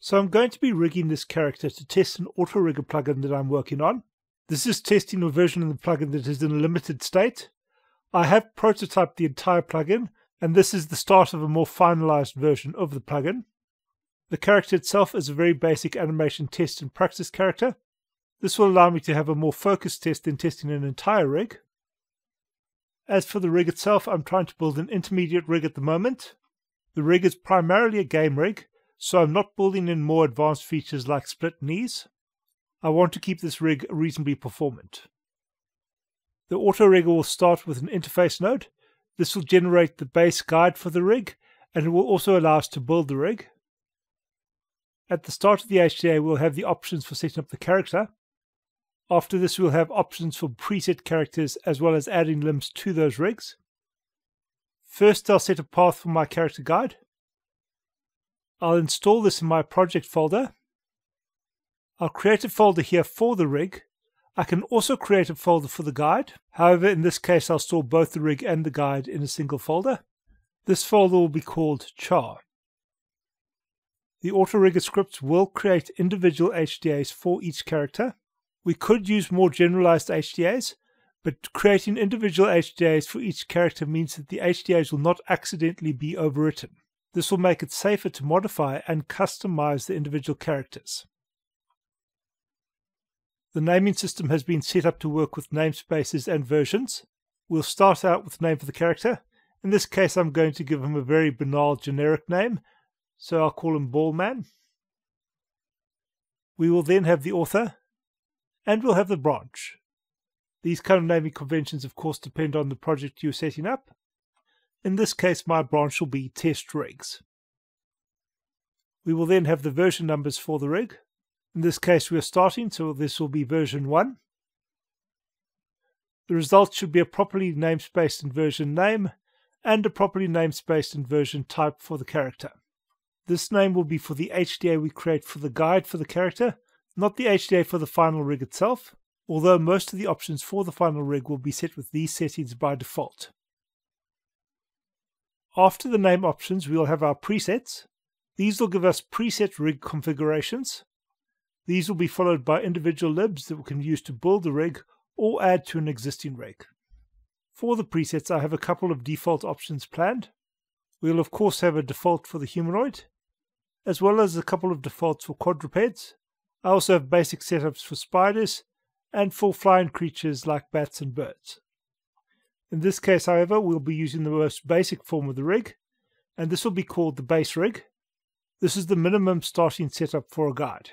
So I'm going to be rigging this character to test an auto rigger plugin that I'm working on. This is testing a version of the plugin that is in a limited state. I have prototyped the entire plugin, and this is the start of a more finalized version of the plugin. The character itself is a very basic animation test and practice character. This will allow me to have a more focused test than testing an entire rig. As for the rig itself, I'm trying to build an intermediate rig at the moment. The rig is primarily a game rig, so I'm not building in more advanced features like split knees. I want to keep this rig reasonably performant. The auto rigger will start with an interface node. This will generate the base guide for the rig, and it will also allow us to build the rig. At the start of the HDA, we'll have the options for setting up the character. After this, we'll have options for preset characters as well as adding limbs to those rigs. First, I'll set a path for my character guide. I'll install this in my project folder. I'll create a folder here for the rig. I can also create a folder for the guide. However, in this case, I'll store both the rig and the guide in a single folder. This folder will be called char. The auto rigger scripts will create individual HDAs for each character. We could use more generalized HDAs, but creating individual HDAs for each character means that the HDAs will not accidentally be overwritten. This will make it safer to modify and customize the individual characters. The naming system has been set up to work with namespaces and versions. We'll start out with the name for the character. In this case, I'm going to give him a very banal generic name, so I'll call him Ballman. We will then have the author, and we'll have the branch. These kind of naming conventions, of course, depend on the project you're setting up. In this case, my branch will be test rigs. We will then have the version numbers for the rig. In this case, we are starting, so this will be version 1. The result should be a properly namespaced and version name, and a properly namespaced and version type for the character. This name will be for the HDA we create for the guide for the character, not the HDA for the final rig itself, although most of the options for the final rig will be set with these settings by default. After the name options, we will have our presets. These will give us preset rig configurations. These will be followed by individual libs that we can use to build the rig or add to an existing rig. For the presets, I have a couple of default options planned. We'll of course have a default for the humanoid, as well as a couple of defaults for quadrupeds. I also have basic setups for spiders and for flying creatures like bats and birds. In this case, however, we'll be using the most basic form of the rig, and this will be called the base rig. This is the minimum starting setup for a guide.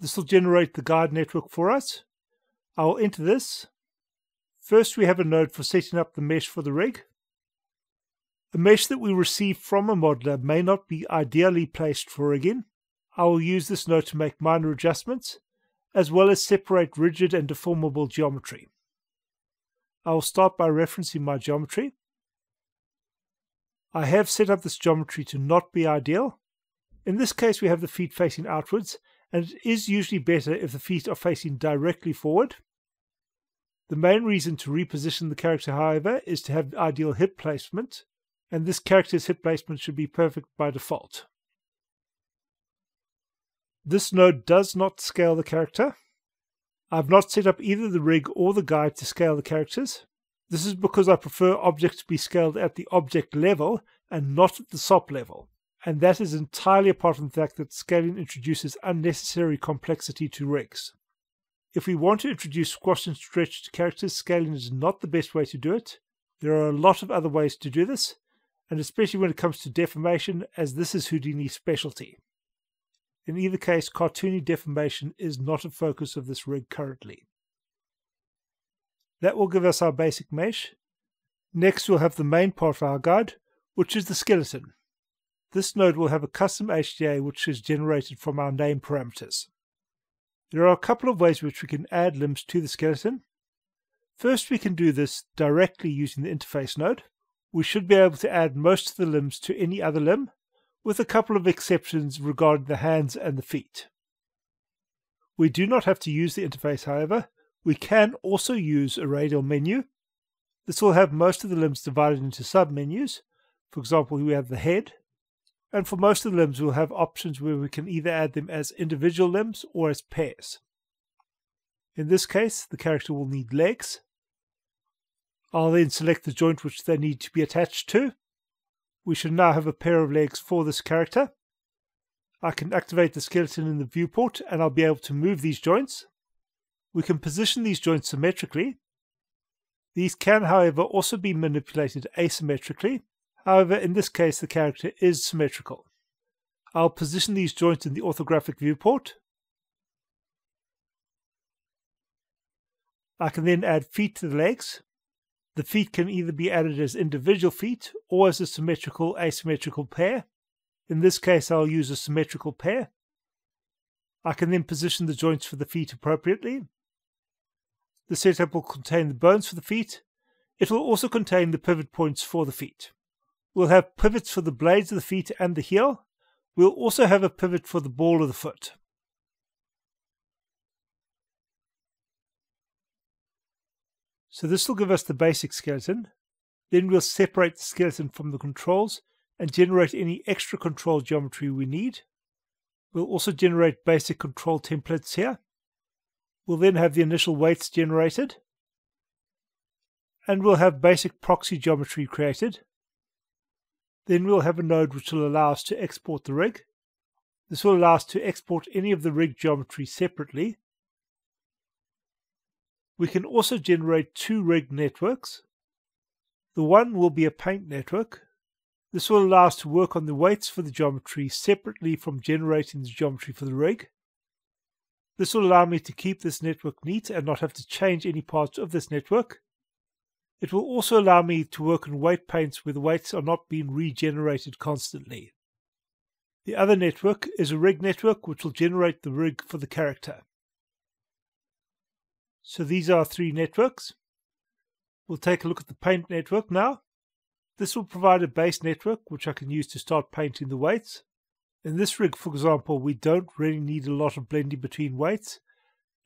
This will generate the guide network for us. I will enter this. First, we have a node for setting up the mesh for the rig. The mesh that we receive from a modeler may not be ideally placed for rigging. I will use this node to make minor adjustments, as well as separate rigid and deformable geometry. I will start by referencing my geometry. I have set up this geometry to not be ideal. In this case we have the feet facing outwards, and it is usually better if the feet are facing directly forward. The main reason to reposition the character, however, is to have ideal hip placement, and this character's hip placement should be perfect by default. This node does not scale the character, I've not set up either the rig or the guide to scale the characters. This is because I prefer objects to be scaled at the object level and not at the SOP level. And that is entirely apart from the fact that scaling introduces unnecessary complexity to rigs. If we want to introduce squash and stretched characters, scaling is not the best way to do it. There are a lot of other ways to do this, and especially when it comes to deformation, as this is Houdini's specialty. In either case, cartoony deformation is not a focus of this rig currently. That will give us our basic mesh. Next we'll have the main part of our guide, which is the skeleton. This node will have a custom HDA which is generated from our name parameters. There are a couple of ways which we can add limbs to the skeleton. First we can do this directly using the interface node. We should be able to add most of the limbs to any other limb, with a couple of exceptions regarding the hands and the feet. We do not have to use the interface, however. We can also use a radial menu. This will have most of the limbs divided into submenus. For example, we have the head, And for most of the limbs, we'll have options where we can either add them as individual limbs or as pairs. In this case, the character will need legs. I'll then select the joint which they need to be attached to. We should now have a pair of legs for this character. I can activate the skeleton in the viewport and I'll be able to move these joints. We can position these joints symmetrically. These can, however, also be manipulated asymmetrically. However, in this case, the character is symmetrical. I'll position these joints in the orthographic viewport. I can then add feet to the legs. The feet can either be added as individual feet or as a symmetrical asymmetrical pair. In this case, I'll use a symmetrical pair. I can then position the joints for the feet appropriately. The setup will contain the bones for the feet. It will also contain the pivot points for the feet. We'll have pivots for the blades of the feet and the heel. We'll also have a pivot for the ball of the foot. So this will give us the basic skeleton. Then we'll separate the skeleton from the controls and generate any extra control geometry we need. We'll also generate basic control templates here. We'll then have the initial weights generated. And we'll have basic proxy geometry created. Then we'll have a node which will allow us to export the rig. This will allow us to export any of the rig geometry separately we can also generate two rig networks. The one will be a paint network. This will allow us to work on the weights for the geometry separately from generating the geometry for the rig. This will allow me to keep this network neat and not have to change any parts of this network. It will also allow me to work on weight paints where the weights are not being regenerated constantly. The other network is a rig network which will generate the rig for the character. So these are three networks. We'll take a look at the paint network now. This will provide a base network which I can use to start painting the weights. In this rig, for example, we don't really need a lot of blending between weights,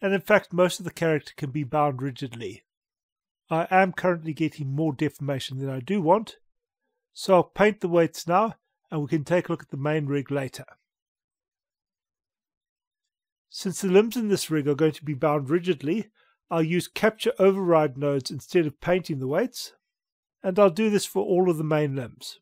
and in fact most of the character can be bound rigidly. I am currently getting more deformation than I do want, so I'll paint the weights now and we can take a look at the main rig later. Since the limbs in this rig are going to be bound rigidly, I'll use capture override nodes instead of painting the weights, and I'll do this for all of the main limbs.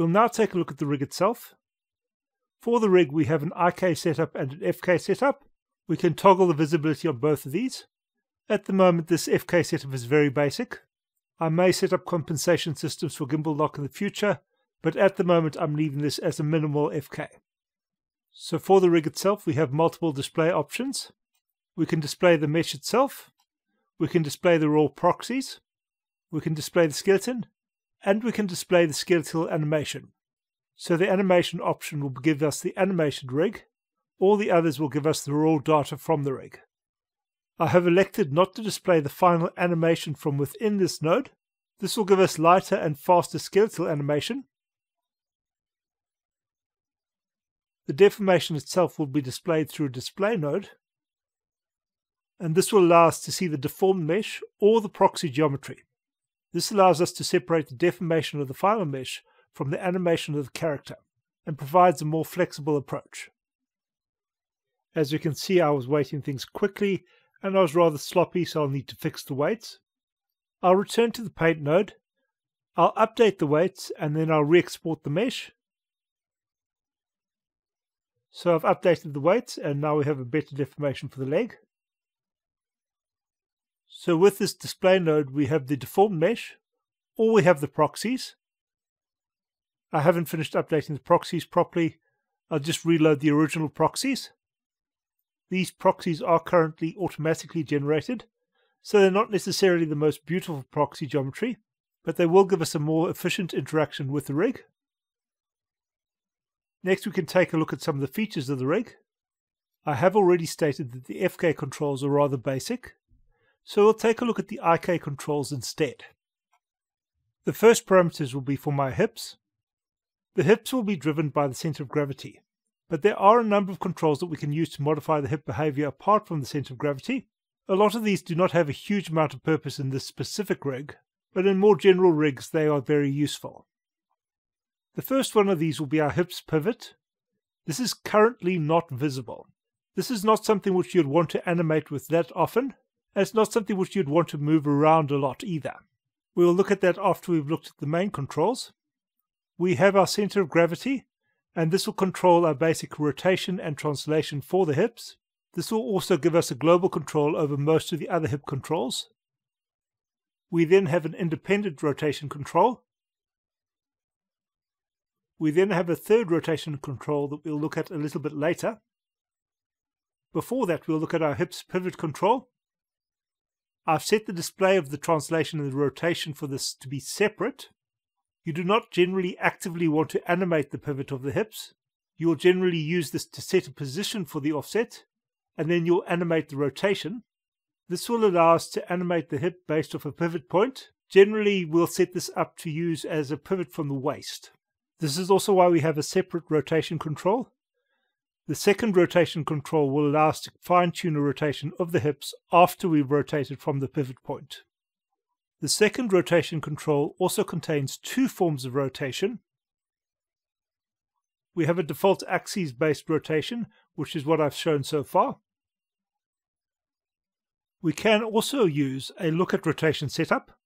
We'll now take a look at the rig itself. For the rig, we have an IK setup and an FK setup. We can toggle the visibility on both of these. At the moment, this FK setup is very basic. I may set up compensation systems for gimbal lock in the future, but at the moment I'm leaving this as a minimal FK. So for the rig itself, we have multiple display options. We can display the mesh itself. We can display the raw proxies. We can display the skeleton and we can display the skeletal animation. So the animation option will give us the animation rig, all the others will give us the raw data from the rig. I have elected not to display the final animation from within this node. This will give us lighter and faster skeletal animation. The deformation itself will be displayed through a display node, and this will allow us to see the deformed mesh or the proxy geometry. This allows us to separate the deformation of the final mesh from the animation of the character and provides a more flexible approach. As you can see, I was weighting things quickly and I was rather sloppy, so I'll need to fix the weights. I'll return to the paint node. I'll update the weights and then I'll re-export the mesh. So I've updated the weights and now we have a better deformation for the leg. So with this display node, we have the deformed mesh, or we have the proxies. I haven't finished updating the proxies properly. I'll just reload the original proxies. These proxies are currently automatically generated, so they're not necessarily the most beautiful proxy geometry, but they will give us a more efficient interaction with the rig. Next we can take a look at some of the features of the rig. I have already stated that the FK controls are rather basic, so we'll take a look at the IK controls instead. The first parameters will be for my hips. The hips will be driven by the center of gravity, but there are a number of controls that we can use to modify the hip behavior apart from the center of gravity. A lot of these do not have a huge amount of purpose in this specific rig, but in more general rigs they are very useful. The first one of these will be our hips pivot. This is currently not visible. This is not something which you'd want to animate with that often, and it's not something which you'd want to move around a lot either. We will look at that after we've looked at the main controls. We have our center of gravity, and this will control our basic rotation and translation for the hips. This will also give us a global control over most of the other hip controls. We then have an independent rotation control. We then have a third rotation control that we'll look at a little bit later. Before that, we'll look at our hips pivot control. I've set the display of the translation and the rotation for this to be separate. You do not generally actively want to animate the pivot of the hips. You will generally use this to set a position for the offset, and then you'll animate the rotation. This will allow us to animate the hip based off a pivot point. Generally, we'll set this up to use as a pivot from the waist. This is also why we have a separate rotation control. The second rotation control will allow us to fine tune a rotation of the hips after we've rotated from the pivot point. The second rotation control also contains two forms of rotation. We have a default axis based rotation, which is what I've shown so far. We can also use a look at rotation setup.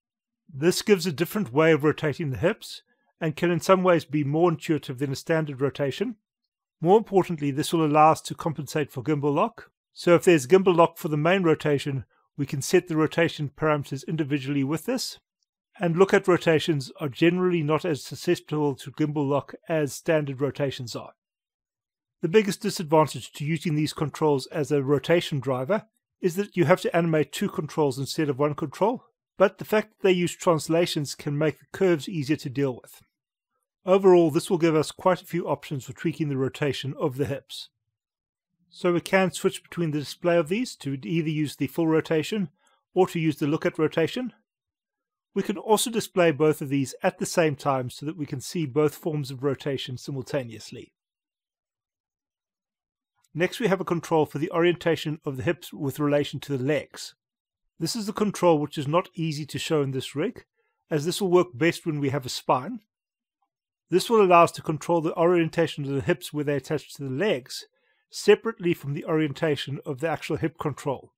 This gives a different way of rotating the hips and can in some ways be more intuitive than a standard rotation. More importantly, this will allow us to compensate for gimbal lock. So if there's gimbal lock for the main rotation, we can set the rotation parameters individually with this. And look at rotations are generally not as susceptible to gimbal lock as standard rotations are. The biggest disadvantage to using these controls as a rotation driver is that you have to animate two controls instead of one control, but the fact that they use translations can make the curves easier to deal with. Overall, this will give us quite a few options for tweaking the rotation of the hips. So we can switch between the display of these to either use the full rotation or to use the look at rotation. We can also display both of these at the same time so that we can see both forms of rotation simultaneously. Next we have a control for the orientation of the hips with relation to the legs. This is the control which is not easy to show in this rig, as this will work best when we have a spine, this will allow us to control the orientation of the hips where they attach to the legs, separately from the orientation of the actual hip control.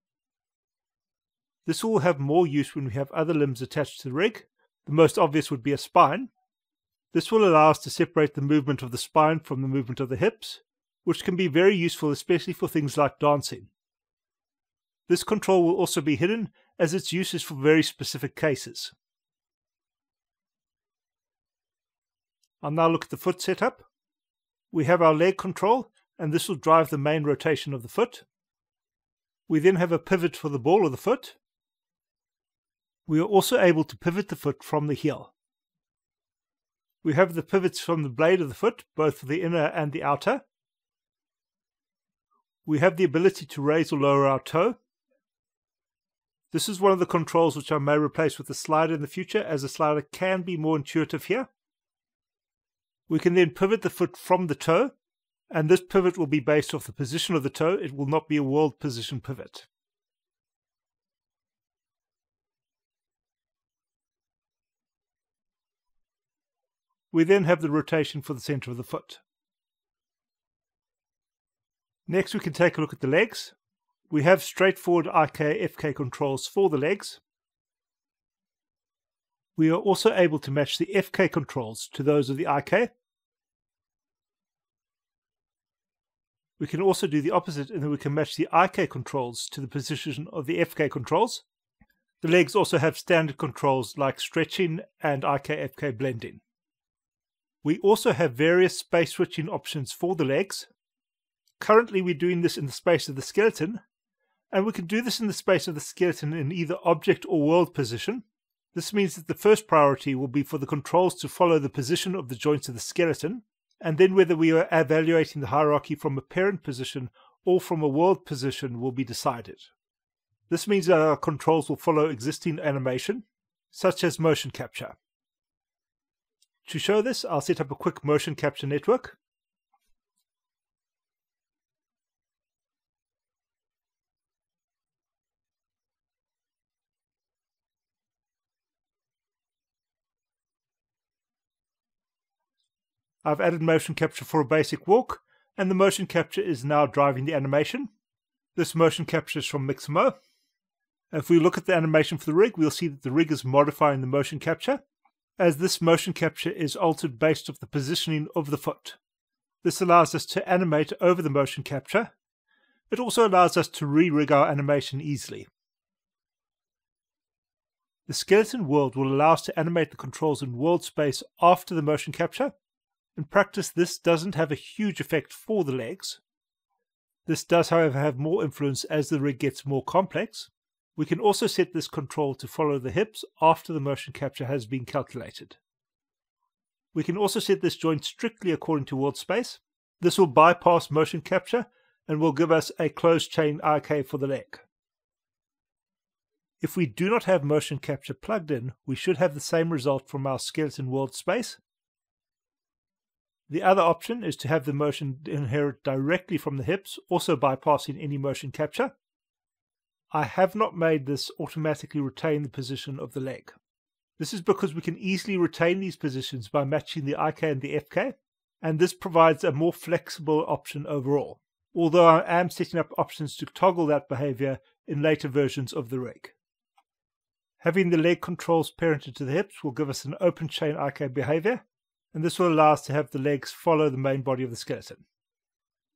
This will have more use when we have other limbs attached to the rig. The most obvious would be a spine. This will allow us to separate the movement of the spine from the movement of the hips, which can be very useful especially for things like dancing. This control will also be hidden as its use is for very specific cases. I'll now look at the foot setup. We have our leg control, and this will drive the main rotation of the foot. We then have a pivot for the ball of the foot. We are also able to pivot the foot from the heel. We have the pivots from the blade of the foot, both for the inner and the outer. We have the ability to raise or lower our toe. This is one of the controls which I may replace with a slider in the future, as a slider can be more intuitive here. We can then pivot the foot from the toe, and this pivot will be based off the position of the toe. It will not be a world position pivot. We then have the rotation for the center of the foot. Next we can take a look at the legs. We have straightforward IK FK controls for the legs. We are also able to match the FK controls to those of the IK. We can also do the opposite and then we can match the IK controls to the position of the FK controls. The legs also have standard controls like stretching and IK-FK blending. We also have various space switching options for the legs. Currently we're doing this in the space of the skeleton, and we can do this in the space of the skeleton in either object or world position. This means that the first priority will be for the controls to follow the position of the joints of the skeleton. and then whether we are evaluating the hierarchy from a parent position or from a world position will be decided. This means that our controls will follow existing animation, such as motion capture. To show this, I'll set up a quick motion capture network. I've added motion capture for a basic walk, and the motion capture is now driving the animation. This motion capture is from Mixamo. If we look at the animation for the rig, we'll see that the rig is modifying the motion capture, as this motion capture is altered based off the positioning of the foot. This allows us to animate over the motion capture. It also allows us to re-rig our animation easily. The skeleton world will allow us to animate the controls in world space after the motion capture, in practice, this doesn't have a huge effect for the legs. This does, however, have more influence as the rig gets more complex. We can also set this control to follow the hips after the motion capture has been calculated. We can also set this joint strictly according to world space. This will bypass motion capture and will give us a closed chain IK for the leg. If we do not have motion capture plugged in, we should have the same result from our skeleton world space, the other option is to have the motion inherit directly from the hips, also bypassing any motion capture. I have not made this automatically retain the position of the leg. This is because we can easily retain these positions by matching the IK and the FK, and this provides a more flexible option overall, although I am setting up options to toggle that behavior in later versions of the rig. Having the leg controls parented to the hips will give us an open chain IK behavior, and this will allow us to have the legs follow the main body of the skeleton.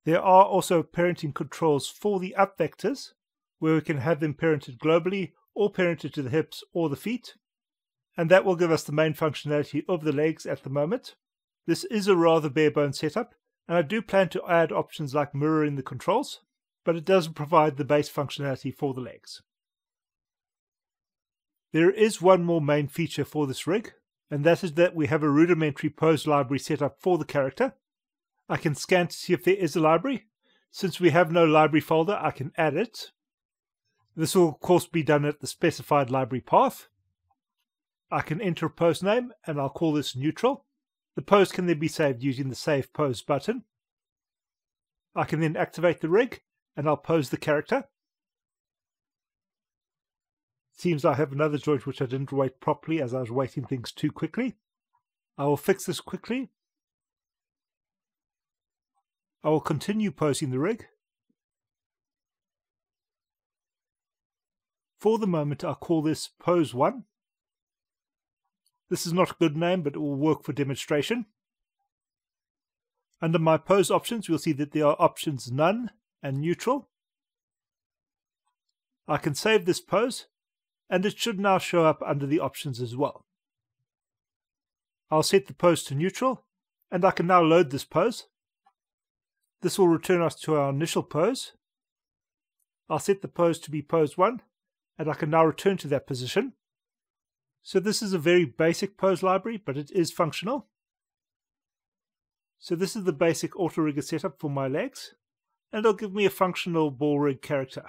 There are also parenting controls for the up vectors, where we can have them parented globally or parented to the hips or the feet, and that will give us the main functionality of the legs at the moment. This is a rather bare bones setup, and I do plan to add options like mirroring the controls, but it doesn't provide the base functionality for the legs. There is one more main feature for this rig, and that is that we have a rudimentary pose library set up for the character. I can scan to see if there is a library. Since we have no library folder, I can add it. This will of course be done at the specified library path. I can enter a pose name and I'll call this neutral. The pose can then be saved using the Save Pose button. I can then activate the rig and I'll pose the character. Seems I have another joint which I didn't weight properly as I was weighting things too quickly. I will fix this quickly. I will continue posing the rig. For the moment, I'll call this pose 1. This is not a good name, but it will work for demonstration. Under my pose options, you'll see that there are options none and neutral. I can save this pose and it should now show up under the options as well. I'll set the pose to neutral, and I can now load this pose. This will return us to our initial pose. I'll set the pose to be pose 1, and I can now return to that position. So this is a very basic pose library, but it is functional. So this is the basic auto rigger setup for my legs, and it'll give me a functional ball rig character.